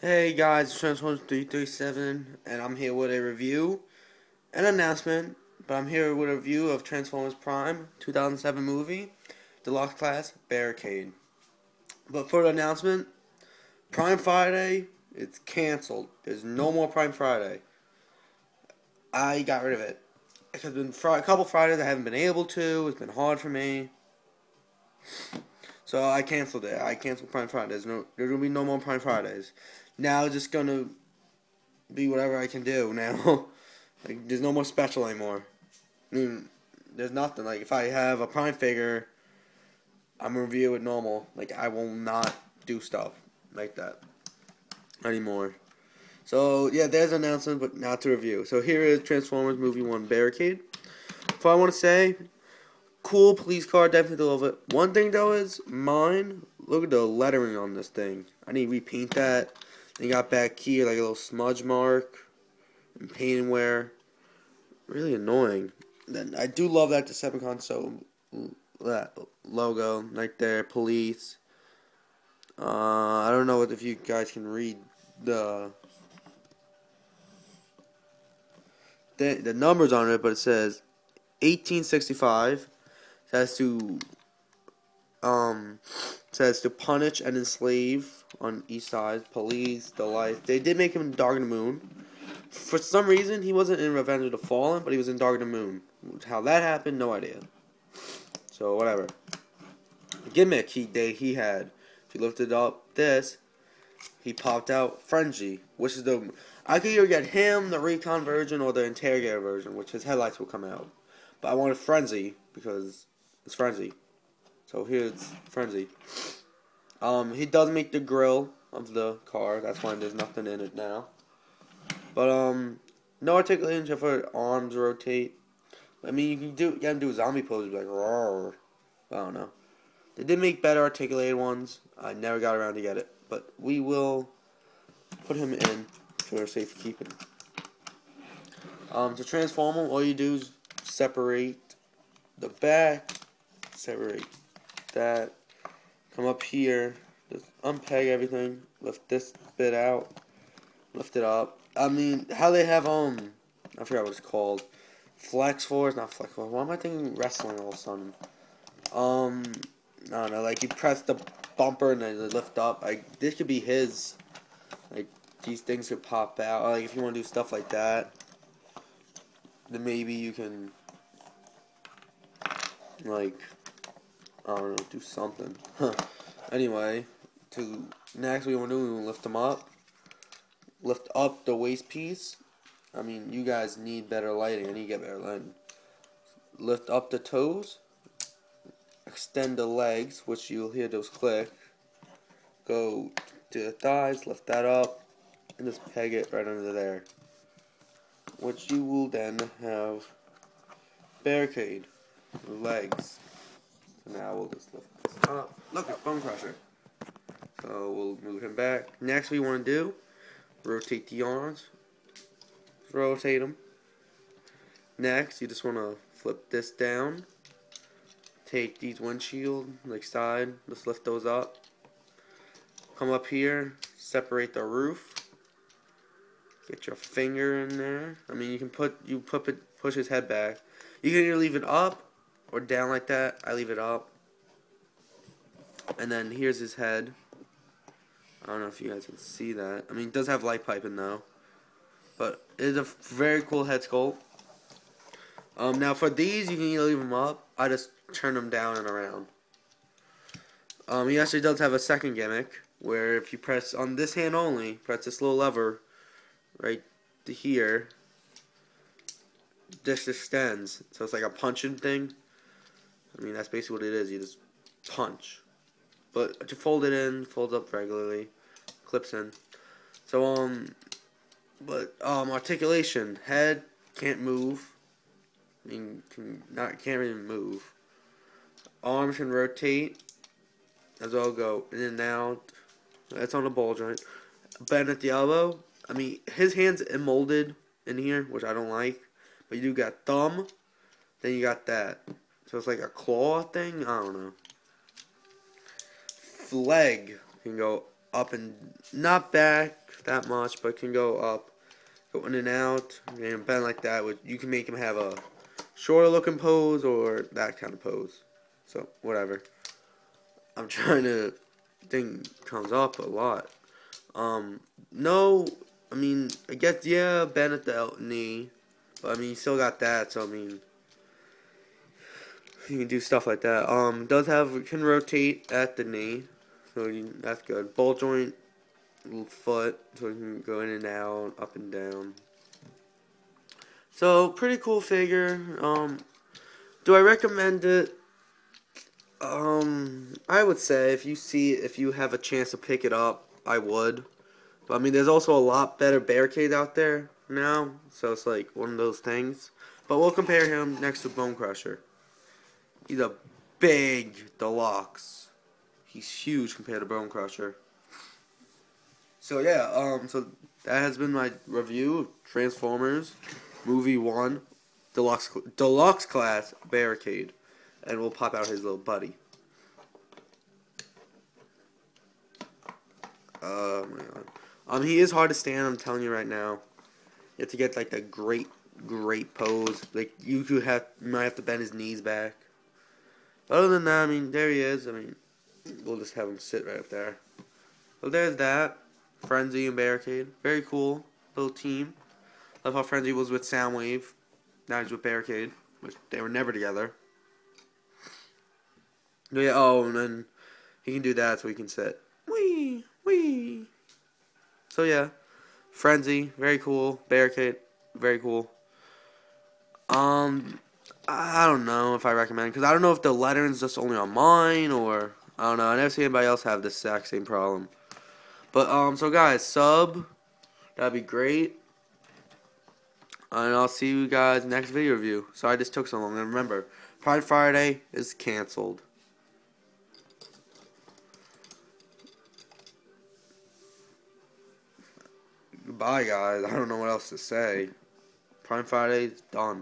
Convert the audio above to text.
Hey guys, it's Transformers 337, and I'm here with a review, an announcement, but I'm here with a review of Transformers Prime 2007 movie, Deluxe Class Barricade. But for the announcement, Prime Friday, it's canceled. There's no more Prime Friday. I got rid of it. It's been a couple Fridays I haven't been able to. It's been hard for me. So I canceled it. I canceled Prime Fridays. No, there will be no more Prime Fridays. Now it's just gonna be whatever I can do now. like there's no more special anymore. I mean, there's nothing. Like if I have a Prime figure, I'm gonna review it normal. Like I will not do stuff like that anymore. So yeah, there's an announcement, but not to review. So here is Transformers Movie One Barricade. If I want to say, cool police car, definitely love it. One thing though is mine. Look at the lettering on this thing. I need to repaint that. They got back here like a little smudge mark and paint wear. Really annoying. Then I do love that Decepticon so that logo right there, police. Uh, I don't know if you guys can read the the, the numbers on it, but it says 1865. Says to um says to punish and enslave on east side, police, the life. They did make him Dark the Moon. For some reason, he wasn't in Revenge of the Fallen, but he was in Dark the Moon. How that happened, no idea. So whatever. Gimmick he they, he had. If you lifted up this, he popped out Frenzy, which is the I could either get him, the recon version, or the interrogator version, which his headlights will come out. But I wanted Frenzy because it's Frenzy. So here's Frenzy. Um, he does make the grill of the car. That's why there's nothing in it now. But um, no articulation for arms rotate. I mean, you can do you can do zombie poses like roar. I don't know. They did make better articulated ones. I never got around to get it, but we will put him in for safekeeping. Um, to transform him, all you do is separate the back, separate that, come up here, just unpeg everything, lift this bit out, lift it up. I mean, how they have, um, I forgot what it's called. Flex force, not flex. Why am I thinking wrestling all of a sudden? Um, I don't know, like you press the bumper and then lift up. Like, this could be his, like, these things could pop out. Like, if you want to do stuff like that, then maybe you can, like, I don't know, do something. anyway, to next we want to do, we lift them up. Lift up the waist piece. I mean, you guys need better lighting. I need to get better lighting. Lift up the toes. Extend the legs, which you'll hear those click. Go to the thighs, lift that up, and just peg it right under there. Which you will then have barricade legs. Now we'll just lift this up. Look, it's Bonecrusher. So we'll move him back. Next we want to do, rotate the arms. Rotate them. Next, you just want to flip this down. Take these windshield, like side, just lift those up. Come up here, separate the roof. Get your finger in there. I mean, you can put you put it push his head back. You can either leave it up or down like that. I leave it up. And then here's his head. I don't know if you guys can see that. I mean, it does have light piping though. But it is a very cool head sculpt. Um, now for these, you can either leave them up. I just turn them down and around. Um, he actually does have a second gimmick where if you press on this hand only, press this little lever right to here, this extends. So it's like a punching thing. I mean, that's basically what it is. You just punch. But to fold it in, folds up regularly, clips in. So, um, but, um, articulation. Head can't move. I mean, can not, can't really move. Arms can rotate. As well go in and out. That's on a ball joint. Bend at the elbow. I mean, his hand's molded in here, which I don't like. But you do got thumb, then you got that. So it's like a claw thing? I don't know. Leg can go up and not back. that much, but can go up, go in and out, and bend like that. Which you can make him have a shorter looking pose or that kind of pose. So whatever. I'm trying to think comes up a lot. Um, no, I mean I guess yeah, bend at the knee, but I mean you still got that. So I mean you can do stuff like that. Um, does have can rotate at the knee, so you, that's good. Ball joint, foot, so you can go in and out, up and down. So pretty cool figure. Um, do I recommend it? Um, I would say if you see if you have a chance to pick it up, I would. But I mean, there's also a lot better barricades out there now, so it's like one of those things. But we'll compare him next to Bonecrusher. He's a big deluxe. He's huge compared to Bonecrusher. So yeah, um, so that has been my review of Transformers Movie One, Deluxe Deluxe Class Barricade, and we'll pop out his little buddy. Oh my god. Um, he is hard to stand. I'm telling you right now. You have to get like the great, great pose. Like you could have, you might have to bend his knees back. Other than that, I mean, there he is. I mean, we'll just have him sit right up there. So there's that. Frenzy and Barricade. Very cool. Little team. Love how Frenzy was with Soundwave. Now he's with Barricade. Which they were never together. But yeah, oh, and then he can do that so he can sit. Wee! Wee! So yeah. Frenzy. Very cool. Barricade. Very cool. Um, I don't know if I recommend because I don't know if the lettering's just only on mine or I don't know. I never see anybody else have the exact same problem. But um, so guys, sub, that'd be great. And I'll see you guys next video review. Sorry this took so long. And remember, Prime Friday is canceled. Goodbye, guys. I don't know what else to say. Prime Friday is done.